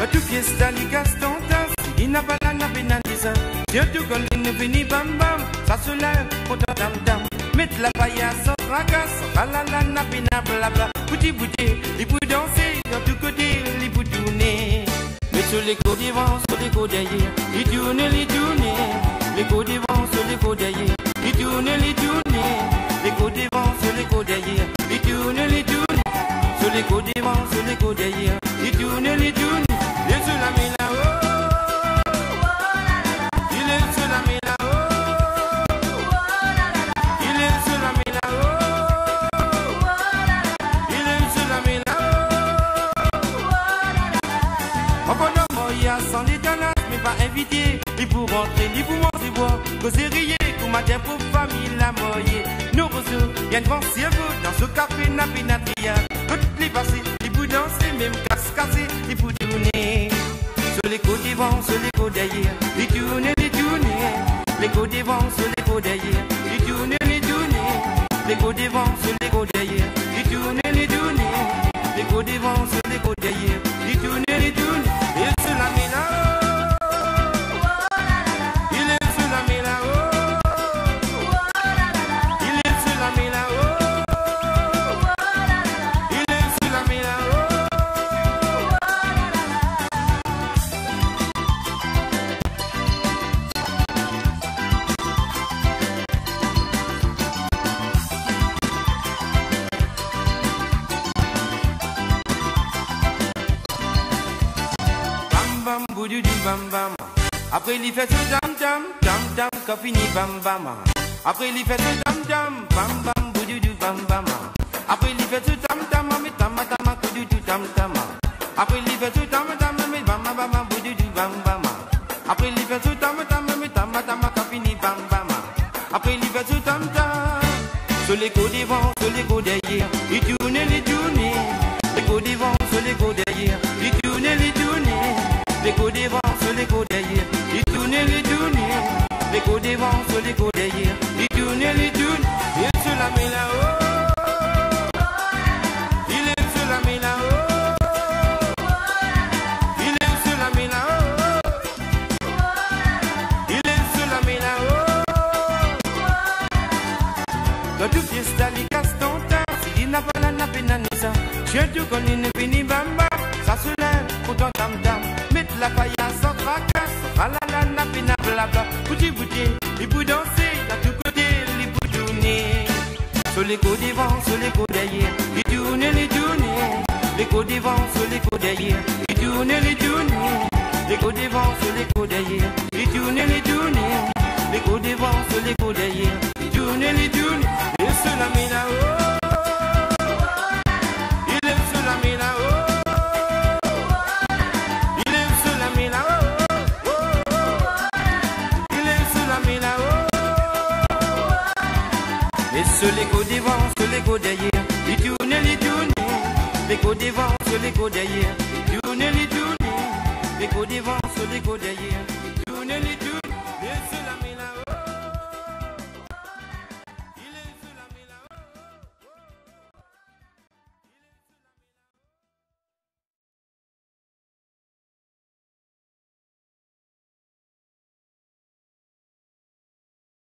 But tu fiesta li gastontas Ina bala na benanisa Surtout quand il ne finit bam bam. Ça se lève pour ta dam dam. Mettre la paillasse sans fracas Balala na bina blabla Bouti bouti Il peut danser. Dans tout côté Il peut tourner. Mais sur les côtés devant côtés derrière tourne Les côtés devant côtés derrière tourne Les côtés devant côtés derrière Sur les côtés devant côtés derrière Il invité Il pour rentrer, il pour manger boire. Causer rier, pour matin pour famille la moyer Nous reçons, y'a une vent cerveau Dans ce café n'a pénatria Toutes les passées, pour danser Même casse cassé, il pour tourner Sur les côtés devant, sur les côtés derrière Il tourne, il tourne Les devant, sur les côtés derrière Il tourne, il tourne Les côtés devant, bam bam. Après il fait son jam jam, jam jam, qu'a fini bam bam. Après il fait son jam jam, bam bam, boudoudou bam bam. Après il fait son tam tam, mais tam tam, boudoudou tam tam. Après il fait son tam tam, mais bam bam, boudoudou bam bam. Après il fait son tam tam, mais tam tam, qu'a fini bam bam. Après il fait son tam tam, sur les côtes des vents. Chien tu connais fini ça se lève pour ton tam tam, mettre la paillasse sans fracas, alala na pina blabla, bouti bouti, il danser, dans tout côté, il tourner. Sur les côtés les côtés derrière, il tourne, il les côtés sur les côtés derrière, il tourne, il les côtés sur les côtés derrière, il il les côtés les côtés derrière, il tourne, il tourne, il se la met Les côtés devant, sur les côtés derrière, il tourne, tourne. Les devant, sur les côtés derrière, il tourne, tourne. Les sur les côtés derrière.